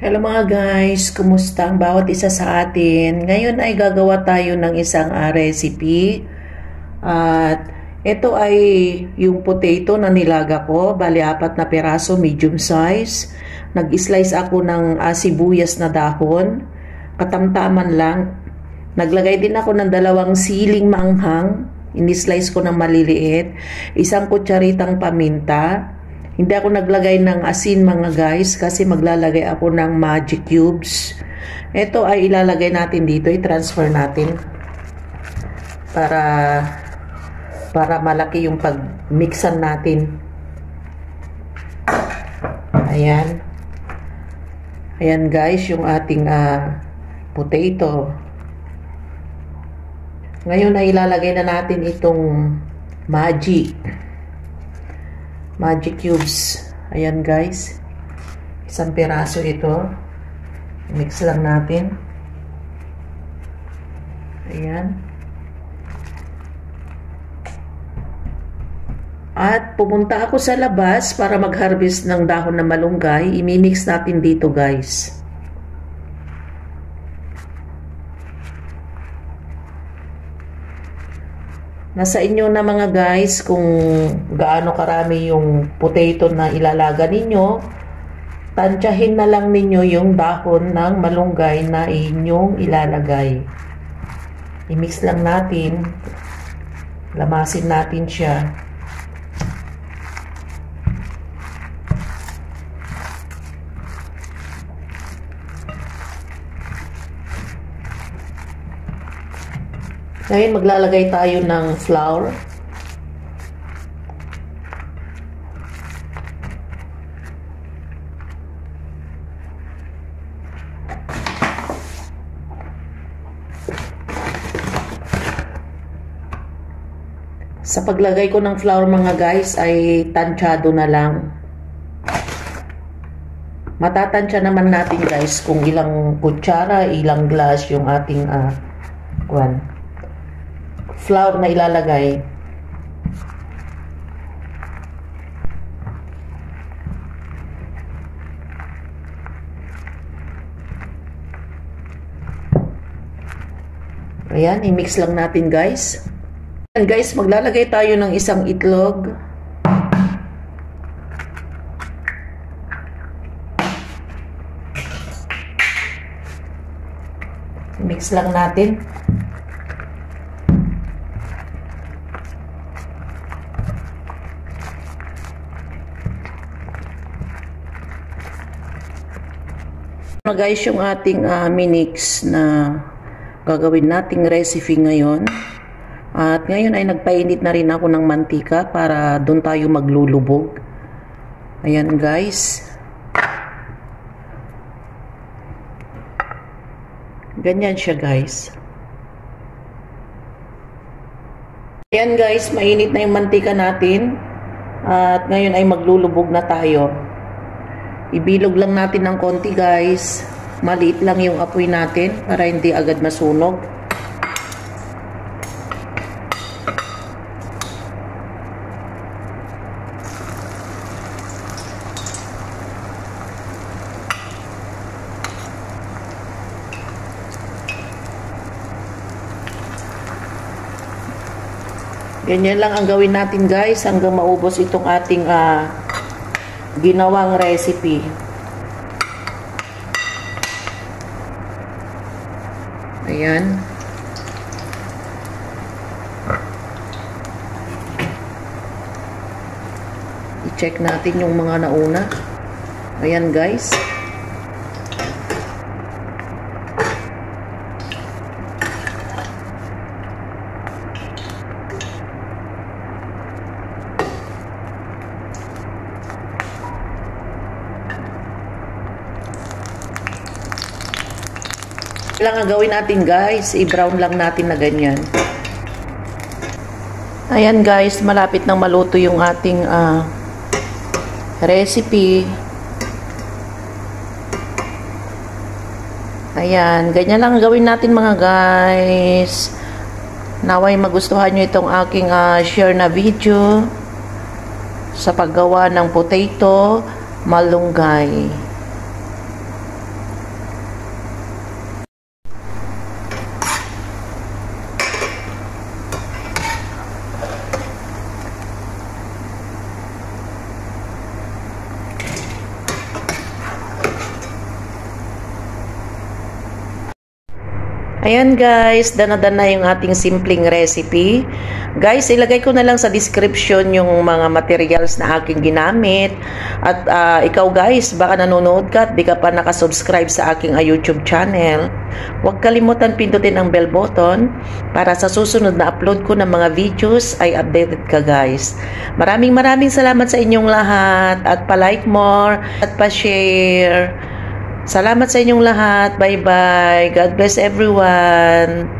Hello mga guys, kumusta ang bawat isa sa atin? Ngayon ay gagawa tayo ng isang uh, recipe. At ito ay yung potato na nilaga ko, bali apat na peraso, medium size. Nag-slice ako ng uh, sibuyas na dahon, katamtaman lang. Naglagay din ako ng dalawang siling manghang, ini-slice ko ng maliliit. Isang kutsaritang paminta, hindi ako naglagay ng asin mga guys kasi maglalagay ako ng magic cubes. Ito ay ilalagay natin dito, i-transfer natin para para malaki yung pag-mixan natin. Ayan. Ayan guys, yung ating uh, potato. Ngayon ay ilalagay na natin itong magic. Magic cubes. Ayan guys. Isang piraso ito. Mix lang natin. Ayan. At pumunta ako sa labas para mag-harvest ng dahon na malunggay. Imimix natin dito guys. Nasa inyo na mga guys kung gaano karami yung potato na ilalaga ninyo. Tansyahin na lang ninyo yung dahon ng malunggay na inyong ilalagay. I-mix lang natin. Lamasin natin siya. Ngayon maglalagay tayo ng flour. Sa paglagay ko ng flour mga guys ay tansyado na lang. Matatansya naman natin guys kung ilang kutsara, ilang glass yung ating uh, flour na ilalagay. Ayan, i-mix lang natin guys. Ayan guys, maglalagay tayo ng isang itlog. Mix lang natin. Na guys, yung ating uh, minix na gagawin nating recipe ngayon. At ngayon ay nagpainit na rin ako ng mantika para doon tayo maglulubog. Ayan guys. Ganyan siya guys. Ayan guys, mainit na yung mantika natin. At ngayon ay maglulubog na tayo. Ibilog lang natin ng konti guys. Maliit lang yung apoy natin para hindi agad masunog. Ganyan lang ang gawin natin guys hanggang maubos itong ating uh, ginawang recipe. Ayan. I-check natin yung mga nauna. Ayan guys. Lang ang gawin natin guys. I-brown lang natin na ganyan. Ayan guys, malapit nang maluto yung ating uh, recipe. Ayan, ganyan lang gawin natin mga guys. Naway magustuhan nyo itong aking uh, share na video sa paggawa ng potato malunggay. Ayan guys, dana-dana yung ating simpleng recipe. Guys, ilagay ko na lang sa description yung mga materials na aking ginamit. At uh, ikaw guys, baka nanonood ka at di ka pa nakasubscribe sa aking uh, YouTube channel. Huwag kalimutan pindutin ang bell button para sa susunod na upload ko ng mga videos ay updated ka guys. Maraming maraming salamat sa inyong lahat at pa-like more at pa-share. Salamat sa inyong lahat. Bye-bye. God bless everyone.